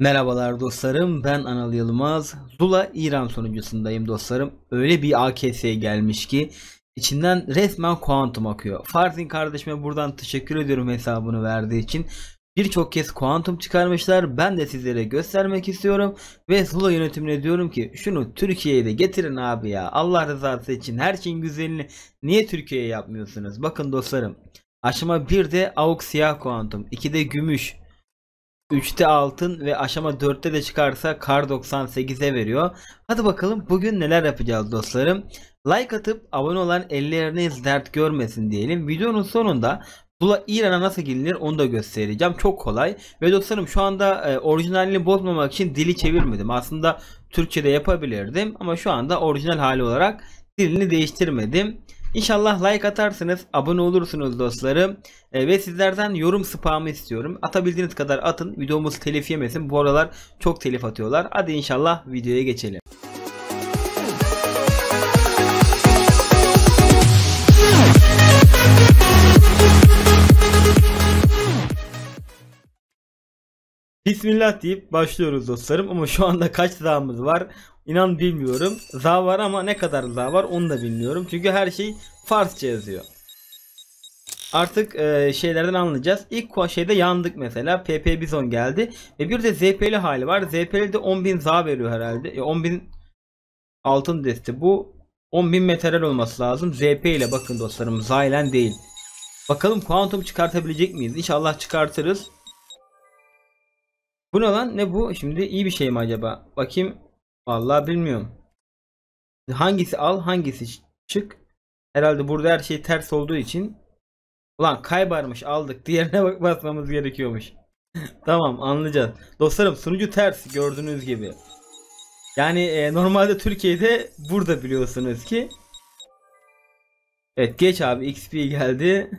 Merhabalar dostlarım ben Anıl Yılmaz. Zula İran sonucusundayım dostlarım. Öyle bir AKS gelmiş ki içinden resmen kuantum akıyor. Farzin kardeşime buradan teşekkür ediyorum hesabını verdiği için. Birçok kez kuantum çıkarmışlar ben de sizlere göstermek istiyorum. Ve Zula yönetimine diyorum ki şunu Türkiye'ye de getirin abi ya. Allah rızası için her şeyin güzelini niye Türkiye'ye yapmıyorsunuz? Bakın dostlarım Aşama 1'de AUX siyah kuantum 2'de gümüş 3'te altın ve aşama 4'te de çıkarsa kar 98'e veriyor. Hadi bakalım bugün neler yapacağız dostlarım. Like atıp abone olan elleriniz dert görmesin diyelim. Videonun sonunda Dula İran'a nasıl gelinir onu da göstereceğim. Çok kolay. Ve dostlarım şu anda e, orijinalini bozmamak için dili çevirmedim. Aslında Türkçe'de yapabilirdim ama şu anda orijinal hali olarak dilini değiştirmedim. İnşallah like atarsınız, abone olursunuz dostlarım. E, ve sizlerden yorum spamı istiyorum. Atabildiğiniz kadar atın. Videomuz telif yemesin. Bu aralar çok telif atıyorlar. Hadi inşallah videoya geçelim. Bismillah deyip başlıyoruz dostlarım ama şu anda kaç zağımız var inan bilmiyorum. Za var ama ne kadar za var onu da bilmiyorum. Çünkü her şey Farsça yazıyor. Artık e, şeylerden anlayacağız. İlk şeyde yandık mesela. PP Bizon geldi. Ve bir de ZP'li hali var. ZP'li de 10.000 za veriyor herhalde. E, 10.000 altın desti. Bu 10.000 metal olması lazım. ZP ile bakın dostlarım. Za ile değil. Bakalım kuantum çıkartabilecek miyiz? İnşallah çıkartırız. Bu ne lan? Ne bu? Şimdi iyi bir şey mi acaba? Bakayım. Vallahi bilmiyorum. Hangisi al, hangisi çık? Herhalde burada her şey ters olduğu için. Ulan kaybarmış aldık. Diğerine bak basmamız gerekiyormuş. tamam anlayacağız. Dostlarım sunucu ters gördüğünüz gibi. Yani e, normalde Türkiye'de burada biliyorsunuz ki. Evet geç abi XP geldi.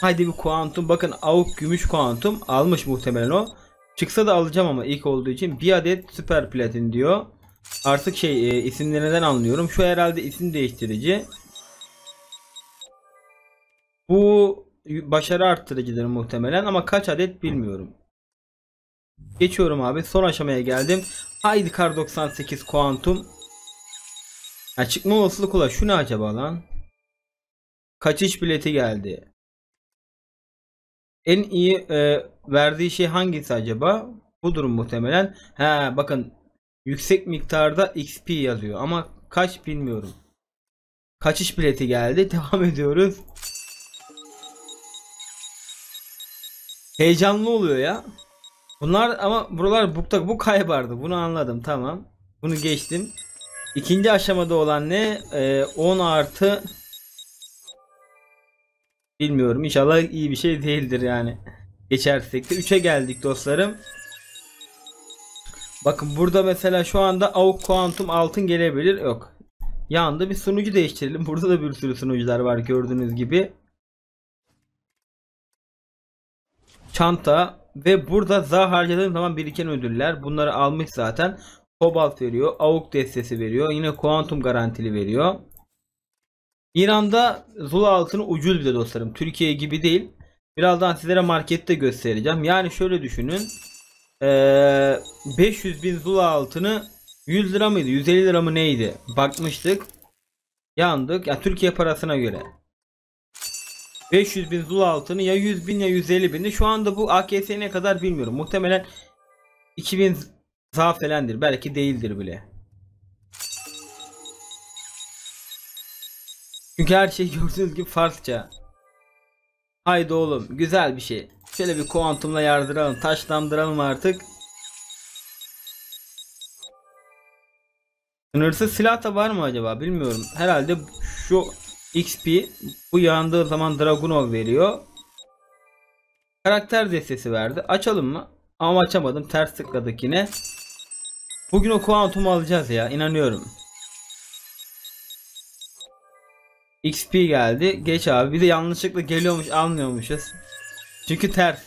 Haydi bir kuantum. Bakın AUK gümüş kuantum almış muhtemelen o. Çıksa da alacağım ama ilk olduğu için bir adet süper platin diyor. Artık şey e, isimlerinden anlıyorum. Şu herhalde isim değiştirici. Bu başarı arttırıcıdır muhtemelen ama kaç adet bilmiyorum. Geçiyorum abi. Son aşamaya geldim. Haydi kar 98 kuantum. Ha, çıkma olasılık ola. Şu ne acaba lan? Kaçış bileti geldi. En iyi e, verdiği şey hangisi acaba? Bu durum muhtemelen. Ha bakın yüksek miktarda XP yazıyor ama kaç bilmiyorum. Kaçış bileti geldi. Devam ediyoruz. Heyecanlı oluyor ya. Bunlar ama buralar bukta bu kaybardı. Bunu anladım tamam. Bunu geçtim. İkinci aşamada olan ne? Ee, 10 artı Bilmiyorum. İnşallah iyi bir şey değildir yani. Geçersek de 3'e geldik dostlarım. Bakın burada mesela şu anda AUK Quantum altın gelebilir. Yok. Yandı bir sunucu değiştirelim. Burada da bir sürü sunucular var gördüğünüz gibi. Çanta ve burada za harcadığım zaman biriken ödüller. Bunları almış zaten. Kobalt veriyor. AUK destesi veriyor. Yine Quantum garantili veriyor. İran'da Zula altını ucuz bir de dostlarım. Türkiye gibi değil. Birazdan sizlere markette göstereceğim. Yani şöyle düşünün. Ee, 500 bin Zula altını 100 lira mıydı? 150 lira mı neydi? Bakmıştık. Yandık. Ya Türkiye parasına göre. 500 bin Zula altını ya 100 bin ya 150 bindi. Şu anda bu AKS ne kadar bilmiyorum. Muhtemelen 2000 za falandır. Belki değildir bile. Çünkü her şey gördüğünüz gibi Farsça. Haydi oğlum güzel bir şey. Şöyle bir kuantumla yardıralım. Taşlandıralım artık. Sınırsız silah da var mı acaba bilmiyorum. Herhalde şu XP bu yandığı zaman Dragunov veriyor. Karakter destesi verdi. Açalım mı? Ama açamadım. Ters tıkladık yine. Bugün o kuantumu alacağız ya. inanıyorum. XP geldi. Geç abi. Bir de yanlışlıkla geliyormuş almıyormuşuz. Çünkü ters.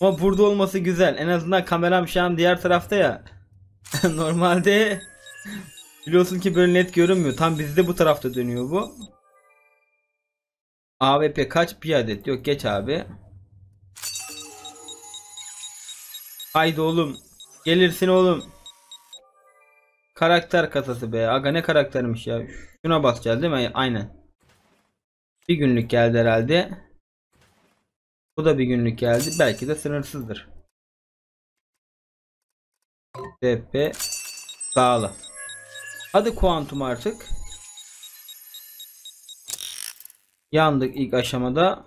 Ama burada olması güzel. En azından kameram şu an diğer tarafta ya. Normalde biliyorsun ki böyle net görünmüyor. Tam bizde bu tarafta dönüyor bu. AWP kaç bir adet yok geç abi. Haydi oğlum. Gelirsin oğlum. Karakter kasası be. Aga ne karaktermiş ya. Şuna basacağız değil mi? Aynen. Bir günlük geldi herhalde. Bu da bir günlük geldi. Belki de sınırsızdır. DP Sağla. Hadi kuantum artık. Yandık ilk aşamada.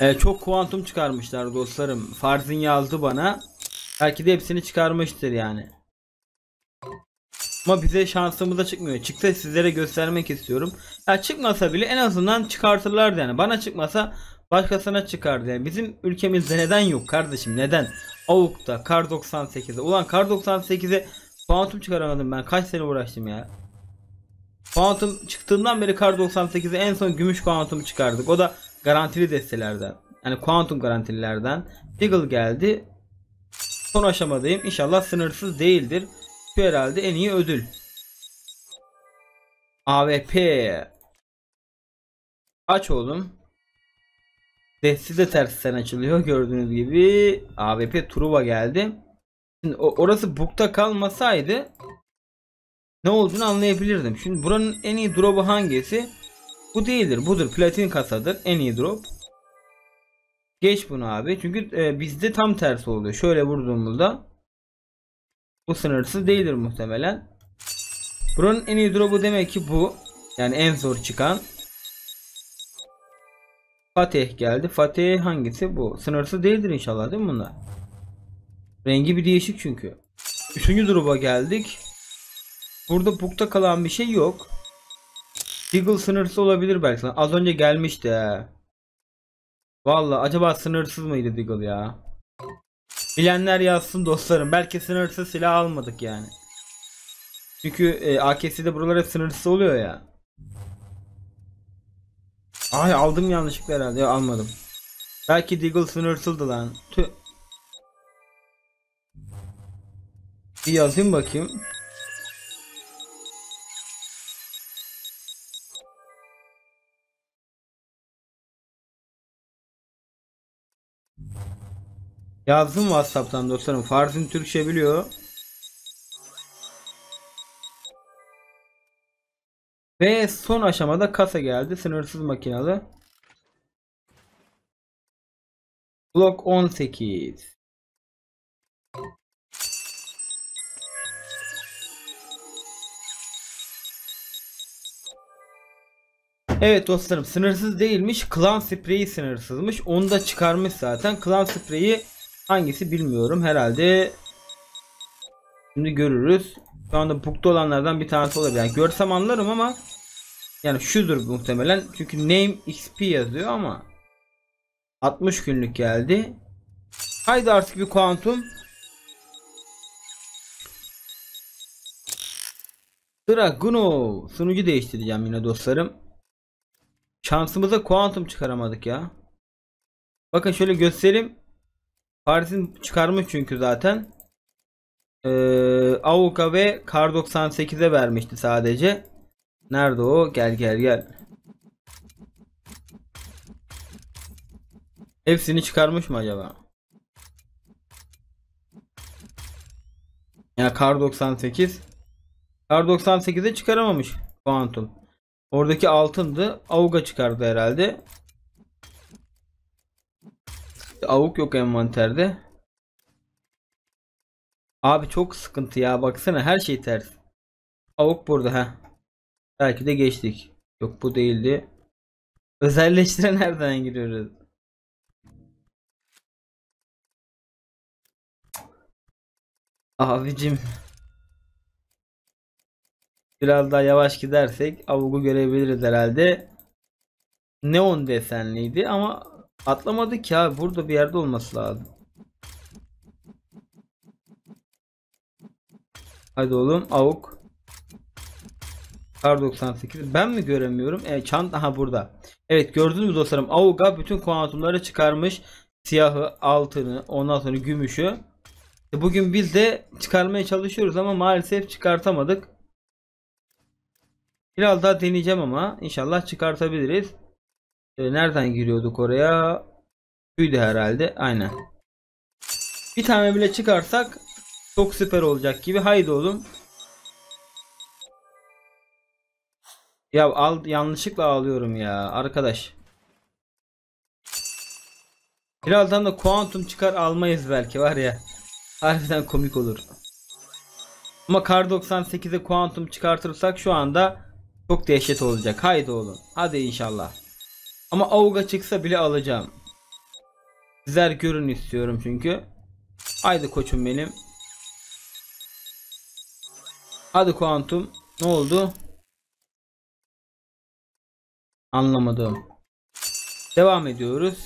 Ee, çok kuantum çıkarmışlar dostlarım. Farzin yazdı bana. Belki de hepsini çıkarmıştır yani. Ama bize şansımıza çıkmıyor. Çıksa sizlere göstermek istiyorum. Ya çıkmasa bile en azından çıkartırlardı yani. Bana çıkmasa başkasına çıkardı yani. Bizim ülkemizde neden yok kardeşim neden? Avuk'ta Kar 98'de. Ulan Kar 98'e Quantum çıkaramadım ben. Kaç sene uğraştım ya. Quantum çıktığından beri Kar 98'e en son gümüş Quantum çıkardık. O da garantili destelerden. Yani Quantum garantililerden. Deagle geldi. Son aşamadayım. İnşallah sınırsız değildir. Şu herhalde en iyi ödül. AWP. Aç oğlum. Desti de tersten açılıyor gördüğünüz gibi. AWP Truva geldi. Şimdi orası bukta kalmasaydı ne olduğunu anlayabilirdim. Şimdi buranın en iyi drop'u hangisi? Bu değildir. Budur. Platin kasadır. En iyi drop. Geç bunu abi. Çünkü e, bizde tam tersi oluyor. Şöyle vurduğumuzda bu sınırsız değildir muhtemelen. Buranın en iyi drop'u demek ki bu. Yani en zor çıkan. Fatih geldi. Fatih hangisi bu? Sınırsız değildir inşallah değil mi bunlar? Rengi bir değişik çünkü. Üçüncü drop'a geldik. Burada bukta kalan bir şey yok. Deagle sınırsız olabilir belki. Az önce gelmişti he. Valla acaba sınırsız mıydı Deagle ya? Bilenler yazsın dostlarım. Belki sınırsız silah almadık yani. Çünkü e, AKS'de buralara sınırsız oluyor ya. Ay aldım yanlışlıkla herhalde. Yok, almadım. Belki Deagle sınırsızdı lan. Tüh. Bir yazayım bakayım. Yazdım WhatsApp'tan dostlarım. Farzin Türkçe biliyor. Ve son aşamada kasa geldi. Sınırsız makinalı. Blok 18. Evet dostlarım sınırsız değilmiş. Klan spreyi sınırsızmış. Onu da çıkarmış zaten. Klan spreyi hangisi bilmiyorum. Herhalde şimdi görürüz. Şu anda bukta olanlardan bir tanesi olabilir. Yani görsem anlarım ama yani şudur muhtemelen. Çünkü name XP yazıyor ama 60 günlük geldi. Haydi artık bir kuantum. Dragunov. Sunucu değiştireceğim yine dostlarım. Şansımıza kuantum çıkaramadık ya. Bakın şöyle göstereyim. Paris'in çıkarmış çünkü zaten. Ee, Avuka ve Kar 98'e vermişti sadece. Nerede o? Gel gel gel. Hepsini çıkarmış mı acaba? Ya Kar 98 Kar 98'e çıkaramamış Quantum. Oradaki altındı. Avuga çıkardı herhalde. Avuk yok envanterde. Abi çok sıkıntı ya baksana her şey ters. Avuk burada ha. Belki de geçtik. Yok bu değildi. Özelleştire nereden giriyoruz? Abicim. Biraz daha yavaş gidersek avugu görebiliriz herhalde. Neon desenliydi ama atlamadık ya. Burada bir yerde olması lazım. Hadi oğlum avuk. Kar 98. Ben mi göremiyorum? Evet çant aha burada. Evet gördünüz mü dostlarım? Avuga bütün kuantumları çıkarmış. Siyahı, altını, ondan sonra gümüşü. E, Bugün biz de çıkarmaya çalışıyoruz ama maalesef çıkartamadık. Biraz daha deneyeceğim ama inşallah çıkartabiliriz. E, nereden giriyorduk oraya? Şuydu herhalde. Aynen. Bir tane bile çıkarsak çok süper olacak gibi. Haydi oğlum. Ya al yanlışlıkla ağlıyorum ya arkadaş. Birazdan da kuantum çıkar almayız belki var ya. Harbiden komik olur. Ama Kar 98'e kuantum çıkartırsak şu anda çok dehşet olacak. Haydi oğlum. Hadi inşallah. Ama Auga çıksa bile alacağım. Sizler görün istiyorum çünkü. Haydi koçum benim. Hadi kuantum. Ne oldu? Anlamadım. Devam ediyoruz.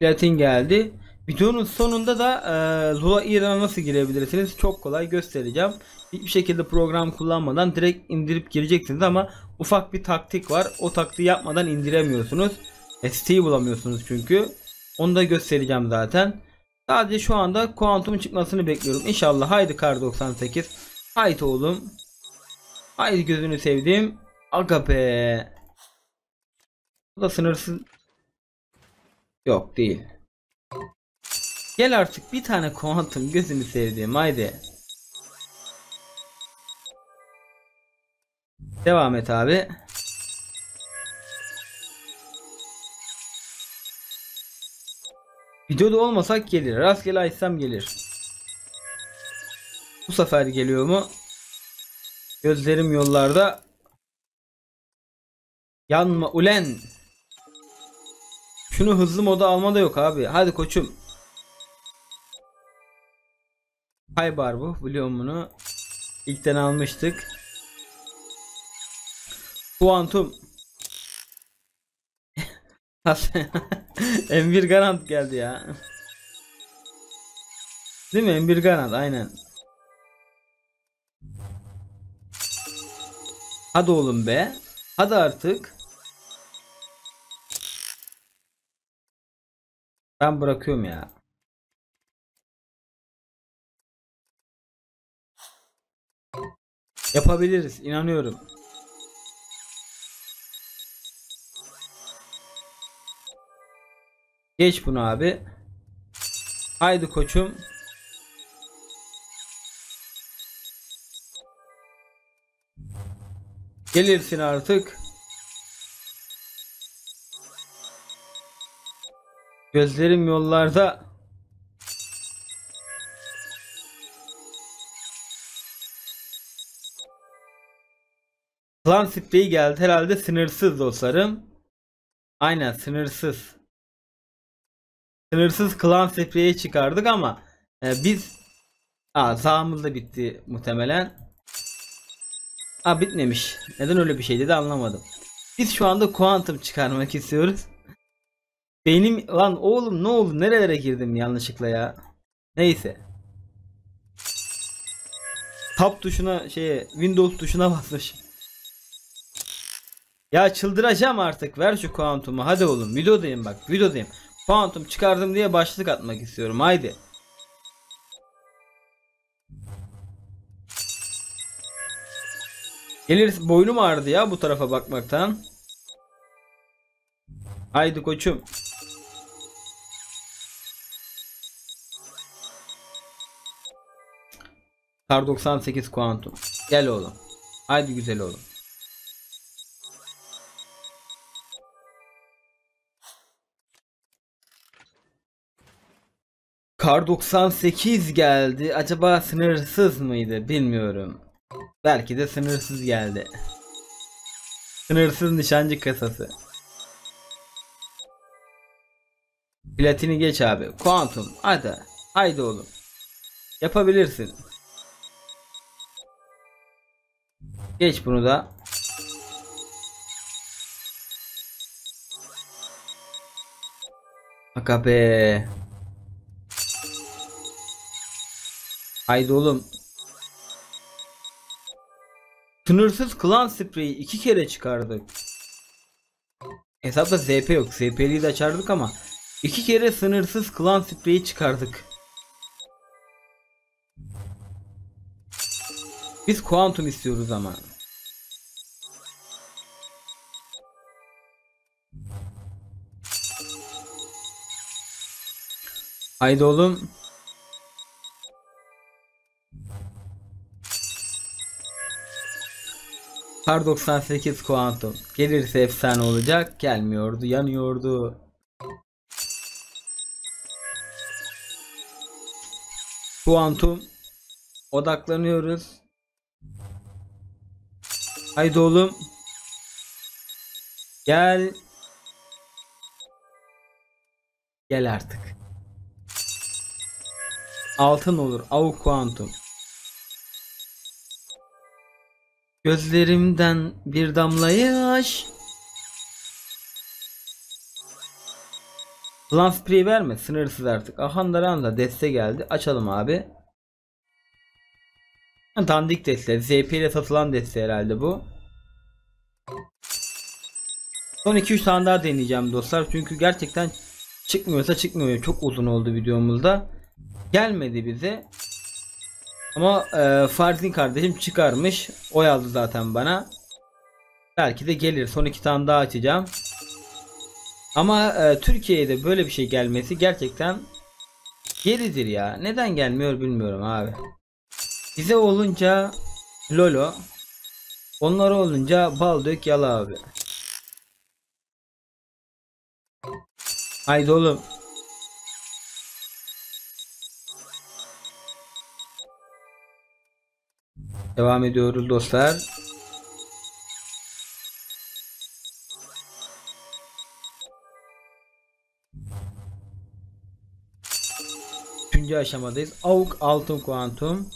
Platin geldi. Videonun sonunda da e, Zula İran'a nasıl girebilirsiniz çok kolay göstereceğim. Hiçbir şekilde program kullanmadan direkt indirip gireceksiniz ama ufak bir taktik var. O taktiği yapmadan indiremiyorsunuz. E, bulamıyorsunuz çünkü. Onu da göstereceğim zaten. Sadece şu anda kuantum çıkmasını bekliyorum. İnşallah haydi kar 98. Haydi oğlum. Haydi gözünü sevdiğim. Aga be. Bu da sınırsız. Yok değil. Gel artık bir tane kuantum gözünü sevdiğim haydi. Devam et abi. Videoda olmasak gelir. Rastgele açsam gelir. Bu sefer geliyor mu? Gözlerim yollarda. Yanma ulen. Şunu hızlı moda alma da yok abi. Hadi koçum. Haybar bu. Biliyorum bunu. İlkten almıştık. Kuantum. M1 Garant geldi ya. Değil mi? M1 Garant aynen. Hadi oğlum be. Hadi artık. Ben bırakıyorum ya. Yapabiliriz. inanıyorum. Geç bunu abi. Haydi koçum. Gelirsin artık. Gözlerim yollarda. Klan spreyi geldi. Herhalde sınırsız dostlarım. Aynen sınırsız. Sınırsız klan spreyi çıkardık ama e, biz Aa sağımız da bitti muhtemelen. Aa bitmemiş. Neden öyle bir şey dedi anlamadım. Biz şu anda kuantum çıkarmak istiyoruz. Benim lan oğlum ne oldu nerelere girdim yanlışlıkla ya. Neyse. Tab tuşuna şey Windows tuşuna basmış. Ya çıldıracağım artık. Ver şu kuantumu. Hadi oğlum. Videodayım bak. Videodayım. Kuantum çıkardım diye başlık atmak istiyorum. Haydi. Gelir boynum ağrıdı ya bu tarafa bakmaktan. Haydi koçum. Kar 98 kuantum. Gel oğlum. Haydi güzel oğlum. Kar 98 geldi. Acaba sınırsız mıydı? Bilmiyorum. Belki de sınırsız geldi. Sınırsız nişancı kasası. Platini geç abi. Kuantum. Hadi. Haydi oğlum. Yapabilirsin. Geç bunu da. Aga. Haydi oğlum. Sınırsız klan spreyi iki kere çıkardık. Hesapta ZP yok. ZP'liyi de açardık ama iki kere sınırsız klan spreyi çıkardık. Biz kuantum istiyoruz ama. Haydi oğlum. Kar 98 kuantum. Gelirse efsane olacak. Gelmiyordu. Yanıyordu. Kuantum. Odaklanıyoruz. Haydi oğlum. Gel. Gel artık. Altın olur. Av kuantum. Gözlerimden bir damla yaş. Lan sprey verme sınırsız artık. Ahandaran da deste geldi. Açalım abi. Dandik deste. ZP ile satılan deste herhalde bu. Son 2-3 tane daha deneyeceğim dostlar. Çünkü gerçekten çıkmıyorsa çıkmıyor. Çok uzun oldu videomuzda. Gelmedi bize. Ama e, Farzin kardeşim çıkarmış. Oy aldı zaten bana. Belki de gelir. Son iki tane daha açacağım. Ama e, Türkiye'de böyle bir şey gelmesi gerçekten geridir ya. Neden gelmiyor bilmiyorum abi. Bize olunca Lolo. Onlara olunca bal dök yala abi. Haydi oğlum. Devam ediyoruz dostlar. Üçüncü aşamadayız. AUK altın kuantum.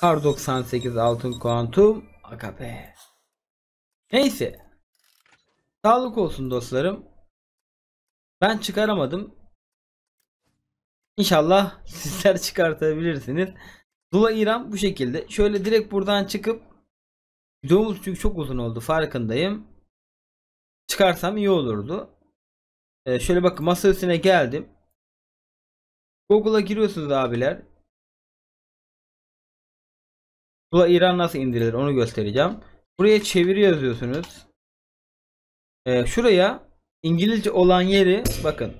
Kar 98 altın kuantum. Be. Neyse. Sağlık olsun dostlarım. Ben çıkaramadım. İnşallah sizler çıkartabilirsiniz. Dula İran bu şekilde. Şöyle direkt buradan çıkıp videomuz çünkü çok uzun oldu farkındayım. Çıkarsam iyi olurdu. Ee, şöyle bakın masa üstüne geldim. Google'a giriyorsunuz abiler. Dula İran nasıl indirilir onu göstereceğim. Buraya çeviri yazıyorsunuz. Ee, şuraya İngilizce olan yeri bakın.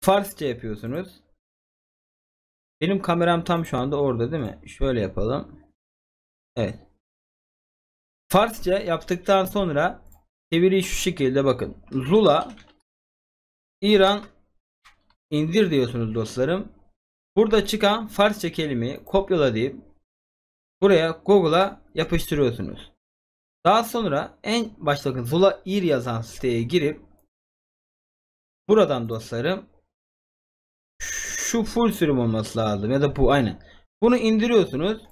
Farsça yapıyorsunuz. Benim kameram tam şu anda orada değil mi? Şöyle yapalım. Evet. Farsça yaptıktan sonra çeviriyi şu şekilde bakın. Zula İran indir diyorsunuz dostlarım. Burada çıkan Farsça kelimeyi kopyala deyip buraya Google'a yapıştırıyorsunuz. Daha sonra en başta bakın Zula İr yazan siteye girip buradan dostlarım şu full sürüm olması lazım ya da bu aynen. Bunu indiriyorsunuz.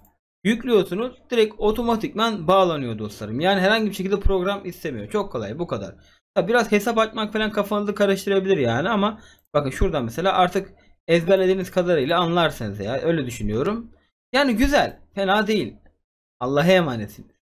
Yüklüyorsunuz. Direkt otomatikman bağlanıyor dostlarım. Yani herhangi bir şekilde program istemiyor. Çok kolay bu kadar. Biraz hesap açmak falan kafanızı karıştırabilir yani ama bakın şuradan mesela artık ezberlediğiniz kadarıyla anlarsınız ya. Öyle düşünüyorum. Yani güzel. Fena değil. Allah'a emanetsiniz.